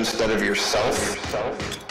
instead of yourself.